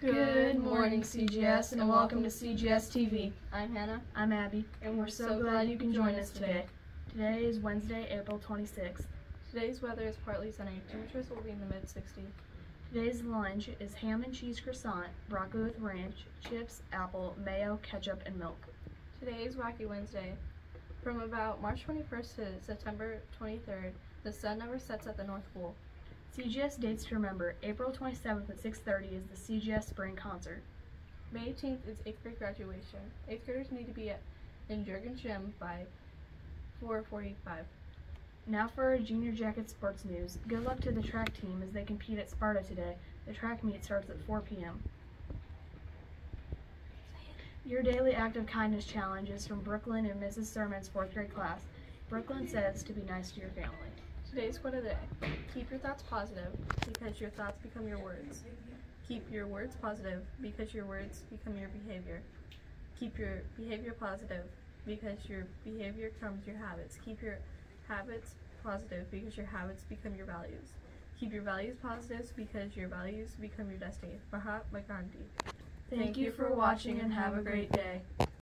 Good morning, CGS, and welcome to CGS TV. I'm Hannah. I'm Abby, and we're so glad you can join us today. Today is Wednesday, April 26th. Today's weather is partly sunny. Temperatures will be in the mid 60s. Today's lunch is ham and cheese croissant, broccoli with ranch, chips, apple, mayo, ketchup, and milk. Today is Wacky Wednesday. From about March 21st to September 23rd, the sun never sets at the North Pole. CGS dates to remember, April 27th at 6.30 is the CGS Spring Concert. May 18th is 8th grade graduation. 8th graders need to be at, in Jurgen Gym by 4.45. Now for our Junior Jacket sports news. Good luck to the track team as they compete at Sparta today. The track meet starts at 4 p.m. Your Daily Act of Kindness Challenge is from Brooklyn and Mrs. Sermon's fourth grade class. Brooklyn says to be nice to your family. Today's quote of the day. Keep your thoughts positive because your thoughts become your words. Keep your words positive because your words become your behavior. Keep your behavior positive because your behavior becomes your habits. Keep your habits positive because your habits become your values. Keep your values positive because your values become your destiny. Mahatma Gandhi. Thank you for watching and have a great day.